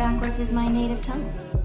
backwards is my native tongue.